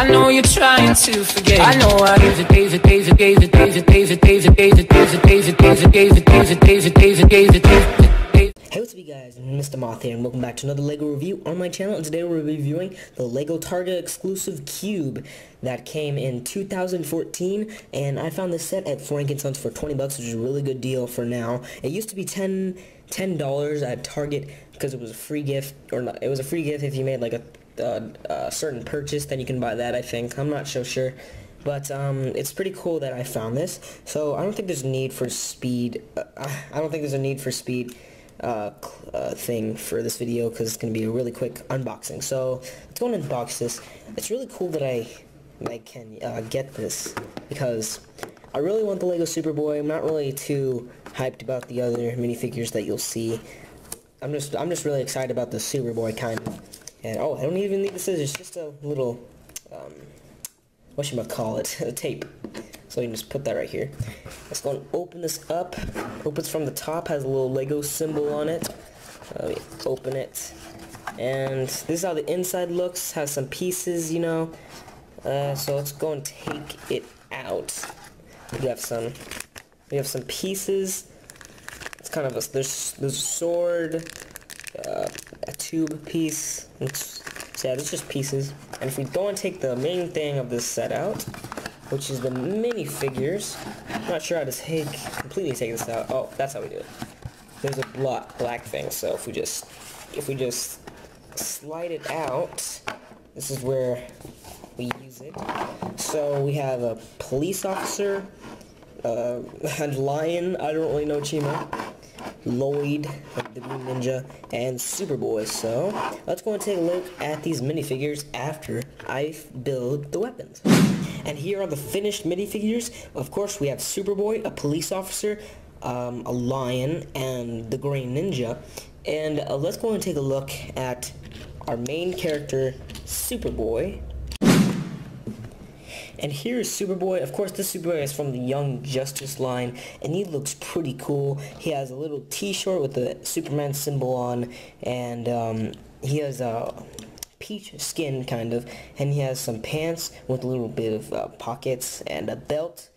I know you're trying to forget. I know I gave it, gave it, gave it, gave it, gave it, gave it, gave it, gave it, gave it, gave it, gave it, gave it, gave it, gave it, gave it, gave it, gave it. Hey, what's up you guys? Mr. Moth here, and welcome back to another LEGO review on my channel, and today we're reviewing the LEGO Target exclusive cube that came in 2014, and I found this set at Frankenstein's for 20 bucks, which is a really good deal for now. It used to be 10 $10 at Target because it was a free gift, or not, it was a free gift if you made like a, a, a certain purchase, then you can buy that, I think. I'm not so sure. But um, it's pretty cool that I found this. So I don't think there's a need for speed. Uh, I don't think there's a need for speed uh, uh, thing for this video because it's going to be a really quick unboxing. So let's go and unbox this. It's really cool that I, I can uh, get this because I really want the Lego Superboy. I'm not really too hyped about the other minifigures that you'll see. I'm just I'm just really excited about the Superboy kind. And oh, I don't even need the scissors. Just a little, um, what I call it? a tape. So you can just put that right here. Let's go and open this up. Opens from the top, has a little Lego symbol on it. Uh, open it. And this is how the inside looks. Has some pieces, you know. Uh, so let's go and take it out. We have some. We have some pieces. Kind of a there's there's a sword, uh, a tube piece. It's, yeah, it's just pieces. And if we go and take the main thing of this set out, which is the minifigures. I'm not sure how to take completely take this out. Oh, that's how we do it. There's a black black thing, so if we just if we just slide it out, this is where we use it. So we have a police officer, uh, a lion, I don't really know Chima, Lloyd, the Green Ninja, and Superboy. So let's go and take a look at these minifigures after I build the weapons. And here are the finished minifigures. Of course, we have Superboy, a police officer, um, a lion, and the Green Ninja. And uh, let's go and take a look at our main character, Superboy. And here is Superboy. Of course, this Superboy is from the Young Justice line, and he looks pretty cool. He has a little t-shirt with the Superman symbol on, and um, he has a peach skin, kind of, and he has some pants with a little bit of uh, pockets and a belt.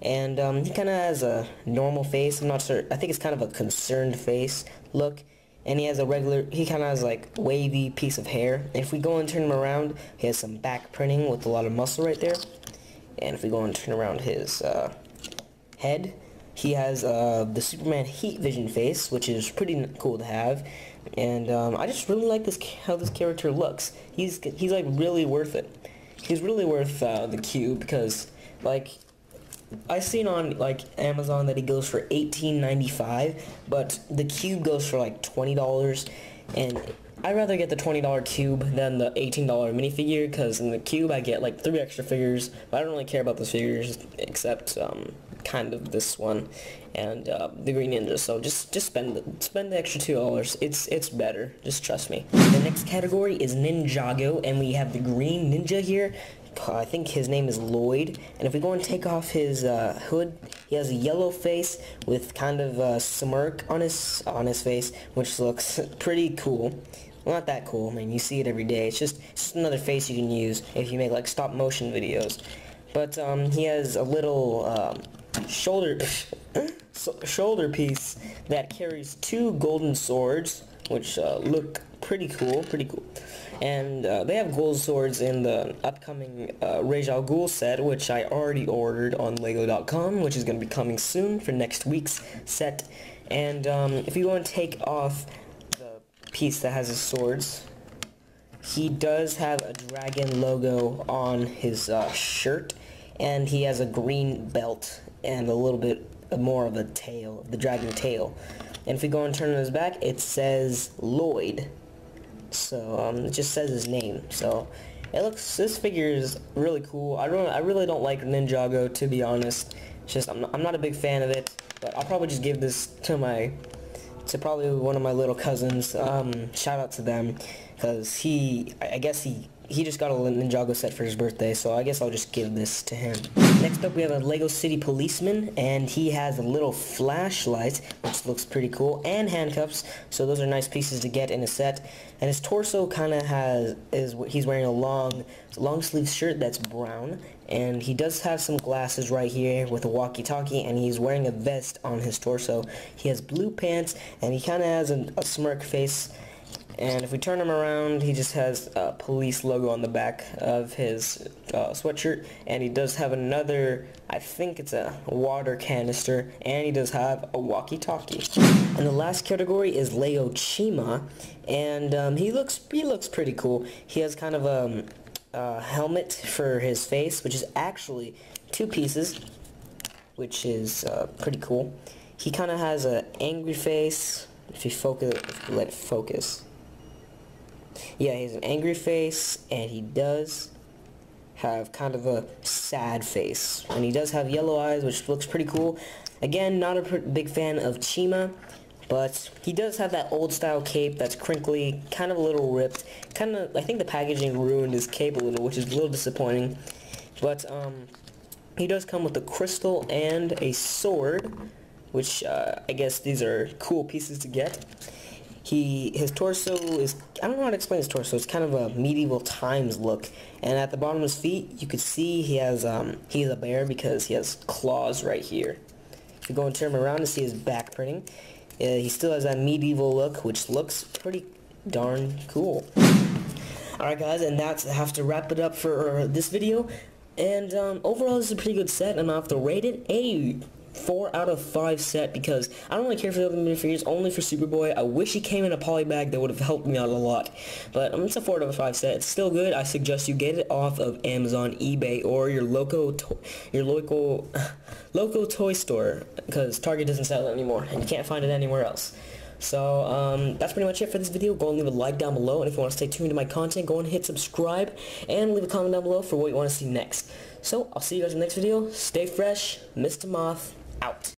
And um, he kind of has a normal face. I'm not sure. I think it's kind of a concerned face look and he has a regular, he kind of has like wavy piece of hair. If we go and turn him around, he has some back printing with a lot of muscle right there. And if we go and turn around his uh, head, he has uh, the Superman heat vision face, which is pretty cool to have. And um, I just really like this how this character looks. He's he's like really worth it. He's really worth uh, the cube because like I seen on like Amazon that he goes for $18.95, but the cube goes for like $20, and I'd rather get the $20 cube than the $18 minifigure, because in the cube I get like three extra figures, but I don't really care about those figures except um, kind of this one and uh, the Green Ninja. So just just spend the, spend the extra two dollars. It's it's better. Just trust me. The next category is Ninjago, and we have the Green Ninja here. I think his name is Lloyd. And if we go and take off his uh, hood, he has a yellow face with kind of a smirk on his on his face, which looks pretty cool. Well, not that cool. I mean, you see it every day. It's just, it's just another face you can use if you make like stop motion videos. But um, he has a little um, shoulder shoulder piece that carries two golden swords, which uh, look pretty cool. Pretty cool. And uh, they have gold swords in the upcoming uh, Ra's al Ghul set, which I already ordered on Lego.com, which is going to be coming soon for next week's set. And um, if you want to take off the piece that has his swords, he does have a dragon logo on his uh, shirt, and he has a green belt and a little bit more of a tail, the dragon tail. And if we go and turn on his back, it says Lloyd. So um, it just says his name. So it looks. This figure is really cool. I don't. I really don't like Ninjago to be honest. It's just I'm not, I'm not a big fan of it. But I'll probably just give this to my to probably one of my little cousins. Um, shout out to them because he. I guess he he just got a Ninjago set for his birthday, so I guess I'll just give this to him. Next up, we have a Lego City Policeman, and he has a little flashlight, which looks pretty cool, and handcuffs, so those are nice pieces to get in a set. And his torso kind of has, is he's wearing a long, long sleeve shirt that's brown, and he does have some glasses right here with a walkie-talkie, and he's wearing a vest on his torso. He has blue pants, and he kind of has a, a smirk face, and if we turn him around, he just has a police logo on the back of his uh, sweatshirt. And he does have another, I think it's a water canister. And he does have a walkie-talkie. And the last category is Lego Chima. And um, he looks he looks pretty cool. He has kind of a, a helmet for his face, which is actually two pieces, which is uh, pretty cool. He kind of has an angry face. If you focus, if you let it focus. Yeah, he has an angry face, and he does have kind of a sad face. And he does have yellow eyes, which looks pretty cool. Again, not a big fan of Chima, but he does have that old style cape that's crinkly, kind of a little ripped. Kind of, I think the packaging ruined his cape a little, which is a little disappointing. But, um, he does come with a crystal and a sword, which, uh, I guess these are cool pieces to get. He his torso is I don't know how to explain his torso. It's kind of a medieval times look. And at the bottom of his feet, you could see he has um he's a bear because he has claws right here. If you go and turn him around to see his back printing, uh, he still has that medieval look, which looks pretty darn cool. Alright guys, and that's I have to wrap it up for this video. And um, overall, this is a pretty good set. I'm gonna have to rate it a 4 out of 5 set because I don't really care for the other minifigures, only for Superboy. I wish he came in a poly bag that would have helped me out a lot. But um, it's a 4 out of 5 set. It's still good. I suggest you get it off of Amazon, eBay, or your local, your local, local toy store because Target doesn't sell it anymore and you can't find it anywhere else. So, um, that's pretty much it for this video. Go and leave a like down below, and if you want to stay tuned to my content, go and hit subscribe, and leave a comment down below for what you want to see next. So, I'll see you guys in the next video. Stay fresh. Mr. Moth, out.